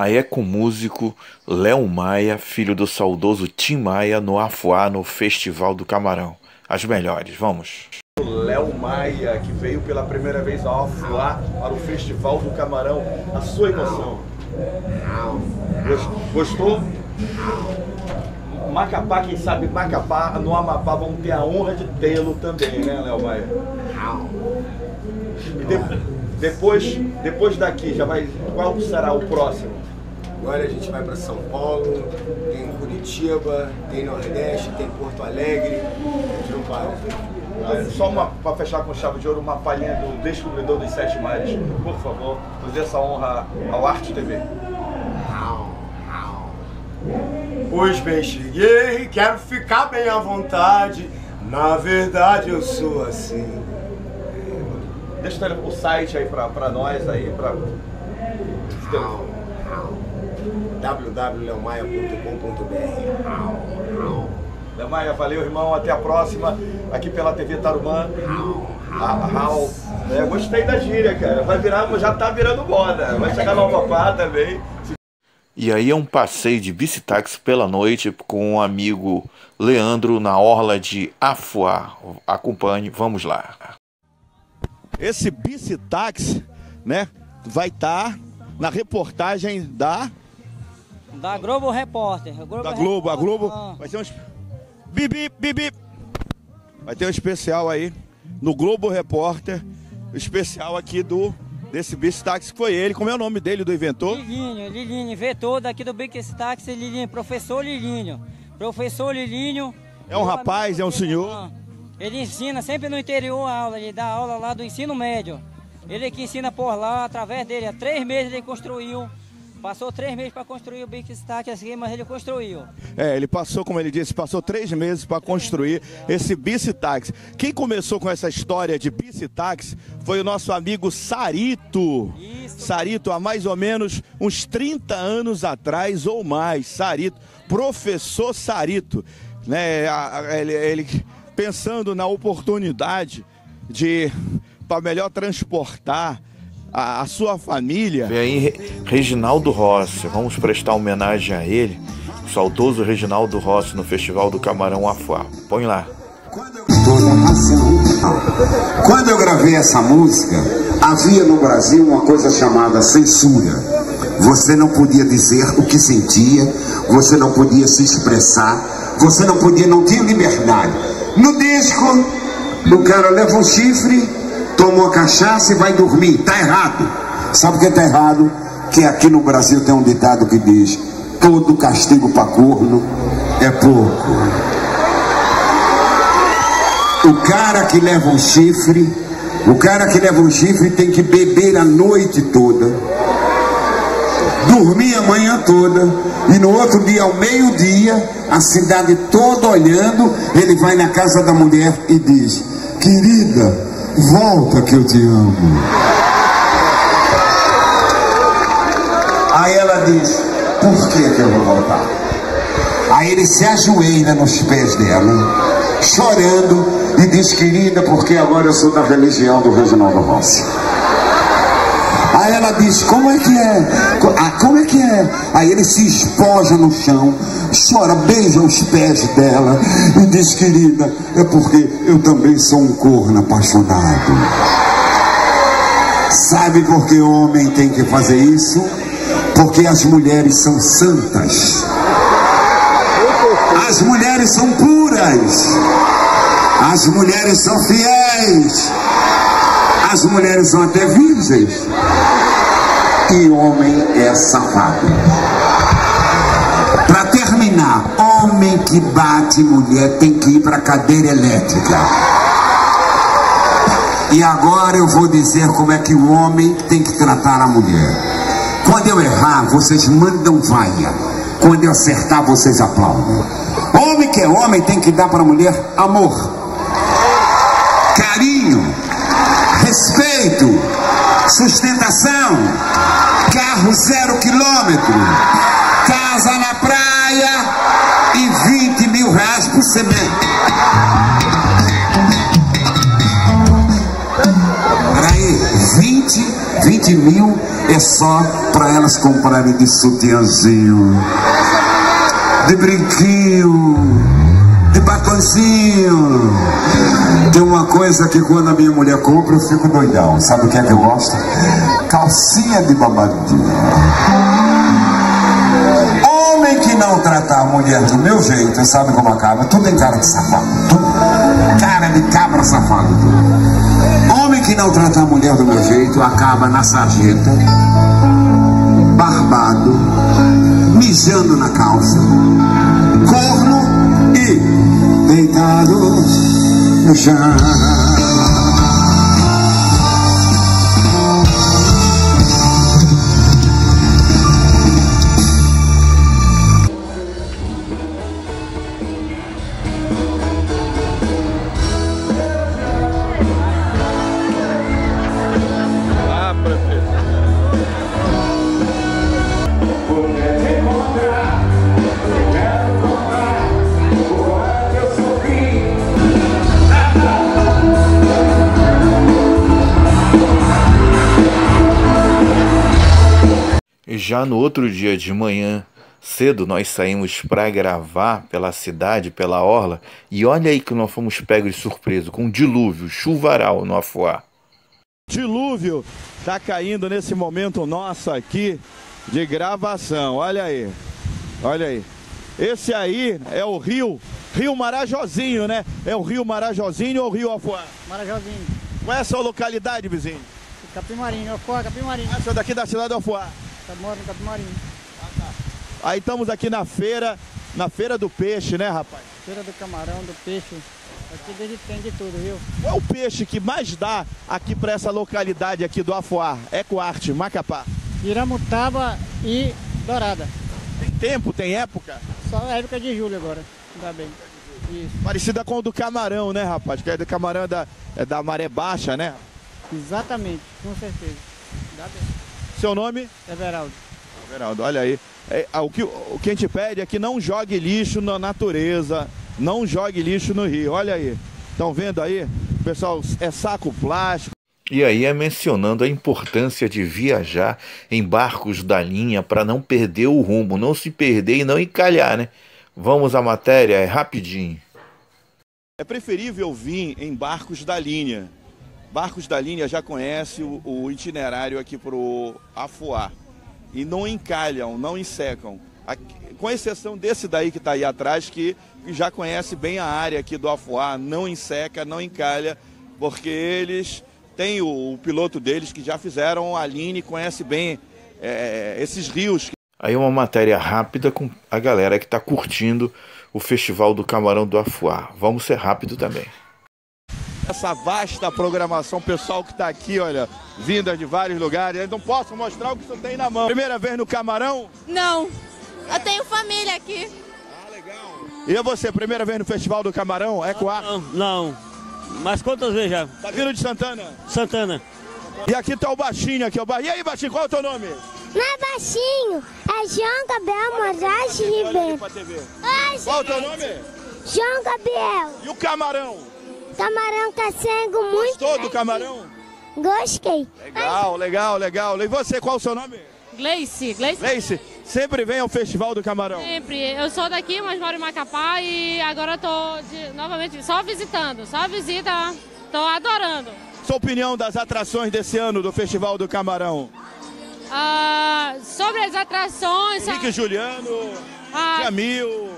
Aí é com o músico Léo Maia, filho do saudoso Tim Maia, no Afuá, no Festival do Camarão. As melhores, vamos. Léo Maia, que veio pela primeira vez ao Afuá para o Festival do Camarão. A sua emoção? Gostou? Macapá, quem sabe Macapá, no Amapá vão ter a honra de tê-lo também, né, Léo Maia? E de, depois, depois daqui, já vai, qual será o próximo? Agora a gente vai para São Paulo, tem Curitiba, tem Nordeste, tem Porto Alegre, a gente não para. Só para fechar com chave de ouro, uma palhinha do Descobridor dos Sete Mares. Por favor, nos dê essa honra ao Arte TV. Pois bem, cheguei, quero ficar bem à vontade. Na verdade eu sou assim. Deixa o site aí pra, pra nós aí, pra. www.leomaia.com.br Leomaia, valeu irmão, até a próxima, aqui pela TV Tarumã. Raul, né? Gostei da gíria, cara. Vai virar, já tá virando moda. Vai chegar no Amapá também. E aí é um passeio de bicitaxi pela noite com um amigo Leandro na orla de Afuá. Acompanhe, vamos lá. Esse bicitaxi, né, vai estar tá na reportagem da da Globo Repórter. Globo da Globo, Repórter. a Globo ah. vai ter um bibi bibi. Vai ter um especial aí no Globo Repórter, especial aqui do desse Bix Táxi, que foi ele. Como é o nome dele, do inventor? Lilinho, Lilinho, inventor daqui do Bix Táxi, Lilinho, professor Lilinho. Professor Lilinho. É um rapaz, é um senhor? Ele ensina sempre no interior a aula, ele dá aula lá do ensino médio. Ele que ensina por lá, através dele, há três meses ele construiu Passou três meses para construir o Big Stack assim, mas ele construiu. É, ele passou, como ele disse, passou três meses para construir esse bicitaxi. Quem começou com essa história de bicitaxi foi o nosso amigo Sarito. Isso. Sarito, há mais ou menos uns 30 anos atrás ou mais. Sarito, professor Sarito. Né, ele, ele pensando na oportunidade de para melhor transportar a, a sua família. Vem aí Reginaldo Rossi, vamos prestar homenagem a ele, o saudoso Reginaldo Rossi no Festival do Camarão Afuá. Põe lá. Quando eu gravei essa música, havia no Brasil uma coisa chamada censura. Você não podia dizer o que sentia, você não podia se expressar, você não podia, não tinha liberdade. No disco, o cara leva um chifre tomou cachaça e vai dormir. Está errado. Sabe o que está errado? Que aqui no Brasil tem um ditado que diz: todo castigo para corno é pouco. O cara que leva um chifre, o cara que leva um chifre tem que beber a noite toda, dormir a manhã toda, e no outro dia, ao meio-dia, a cidade toda olhando, ele vai na casa da mulher e diz: Querida, Volta que eu te amo. Aí ela diz: Por que, que eu vou voltar? Aí ele se ajoelha nos pés dela, chorando, e diz: Querida, porque agora eu sou da religião do Reginaldo Rossi. Aí ela diz, como é que é? Ah, como é que é? Aí ele se espoja no chão, chora, beija os pés dela e diz, querida, é porque eu também sou um corno apaixonado. Sabe por que o homem tem que fazer isso? Porque as mulheres são santas. As mulheres são puras. As mulheres são fiéis. As mulheres são até virgens. E homem é safado. Que bate mulher tem que ir para cadeira elétrica. E agora eu vou dizer como é que o homem tem que tratar a mulher. Quando eu errar, vocês mandam vaia. Quando eu acertar, vocês aplaudem. Homem que é homem tem que dar para a mulher amor, carinho, respeito, sustentação, carro zero quilômetro, semana. Peraí, 20 20 mil é só para elas comprarem de sutiãzinho, de brinquinho, de batonzinho. Tem uma coisa que quando a minha mulher compra eu fico doidão. Sabe o que é que eu gosto? Calcinha de babadinho. Que não tratar a mulher do meu jeito, sabe como acaba? Tudo em cara de safado. Tudo. Cara de cabra safado. Homem que não trata a mulher do meu jeito acaba na sarjeta, barbado, mijando na calça, corno e deitado no chão. Já no outro dia de manhã, cedo, nós saímos para gravar pela cidade, pela orla, e olha aí que nós fomos pegos de surpresa com um dilúvio, chuvaral no Afuá. Dilúvio tá caindo nesse momento nosso aqui de gravação. Olha aí. Olha aí. Esse aí é o rio, Rio Marajozinho, né? É o Rio Marajozinho ou Rio Afuá? Marajozinho, Qual é a sua localidade, vizinho? Capimarinho, eu corro Capimarinho, Essa daqui da cidade do Afuá. Tá morando em Capimarinho. Aí estamos aqui na feira, na feira do peixe, né, rapaz? Feira do camarão, do peixe, aqui desde tem de tudo, viu? Qual é o peixe que mais dá aqui para essa localidade aqui do Afuá? Ecoarte, Macapá. Piramutaba e dourada. Tem tempo, tem época? Só a época de julho agora, ainda bem. Isso, Parecida com o do camarão, né, rapaz? Que é do camarão é da, é da maré baixa, né? exatamente, com certeza. Ainda bem. Seu nome? Everaldo. Geraldo, olha aí. É, ah, o, que, o que a gente pede é que não jogue lixo na natureza, não jogue lixo no rio. Olha aí. Estão vendo aí? Pessoal, é saco plástico. E aí é mencionando a importância de viajar em barcos da linha para não perder o rumo, não se perder e não encalhar, né? Vamos à matéria, é rapidinho. É preferível vir em barcos da linha. Barcos da linha já conhece o, o itinerário aqui para o Afuá. E não encalham, não ensecam. Com exceção desse daí que está aí atrás, que já conhece bem a área aqui do Afuá, não enseca, não encalha, porque eles têm o, o piloto deles que já fizeram a linha e conhece bem é, esses rios. Aí uma matéria rápida com a galera que está curtindo o Festival do Camarão do Afuá. Vamos ser rápido também. Essa vasta programação, pessoal que está aqui, olha, vinda de vários lugares. Eu não posso mostrar o que você tem na mão. Primeira vez no Camarão? Não. Eu tenho família aqui. E você, primeira vez no Festival do Camarão? É com a... Não, não. Mas quantas vezes já? Tá vindo de Santana? Santana. E aqui tá o Baixinho aqui, o ba... E aí, Baixinho, qual é o teu nome? Não é baixinho, é João Gabriel Moraes Ribeiro. pra TV. Oi, Qual é o teu nome? João Gabriel. E o Camarão? Camarão tá sendo muito. Gostou do Camarão? Gostei. Legal, legal, legal. E você, qual o seu nome? Gleice, Gleice Leice, sempre vem ao Festival do Camarão. sempre. Eu sou daqui, mas moro em Macapá e agora de- novamente só visitando, só visita. Tô adorando. Sua opinião das atrações desse ano do Festival do Camarão? Ah, sobre as atrações, Henrique Juliano, ah, Jamil,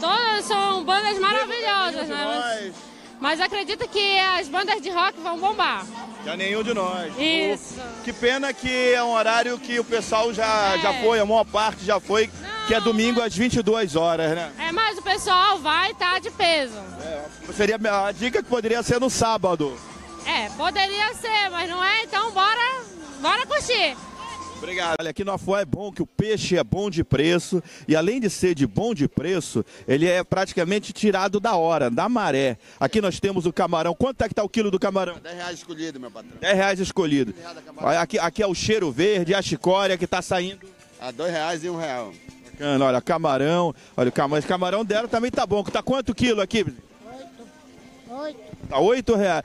todas são bandas maravilhosas, né? Mas, acredito que as bandas de rock vão bombar. Já nenhum de nós. Isso. Que pena que é um horário que o pessoal já, É. já foi, a maior parte já foi, que é domingo às 22 horas, né? É, mas o pessoal vai estar de peso. Seria a dica que poderia ser no sábado. É, poderia ser, mas não é, então bora, bora curtir. Obrigado. Olha, aqui no Afuá é bom que o peixe é bom de preço e além de ser de bom de preço, ele é praticamente tirado da hora, da maré. Aqui nós temos o camarão. Quanto é que tá o quilo do camarão? 10 reais escolhido, meu patrão. 10 reais escolhido. Aqui, aqui é o cheiro verde, a chicória que tá saindo. A 2 reais e 1 um real. Bacana, olha, camarão. Olha, o camarão, esse camarão dela também tá bom. Tá quanto quilo aqui? Oito. Tá 8 reais.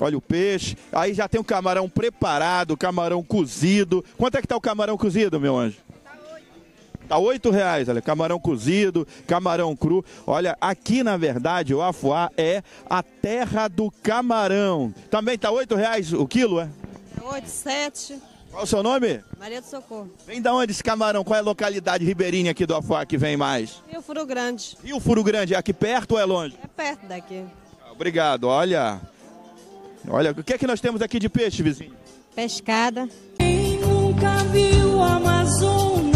Olha o peixe. Aí já tem o camarão preparado, camarão cozido. Quanto é que tá o camarão cozido, meu anjo? Tá oito reais, olha, camarão cozido, camarão cru. Olha, aqui na verdade o Afuá é a terra do camarão. Também tá oito reais o quilo, é? Oito, sete. Qual o seu nome? Maria do Socorro. Vem da onde esse camarão? Qual é a localidade ribeirinha aqui do Afuá que vem mais? E o Furo Grande. E o Furo Grande é aqui perto ou é longe? É perto daqui. Obrigado, olha. Olha, o que é que nós temos aqui de peixe, vizinho? Pescada. Quem nunca viu a Amazônia?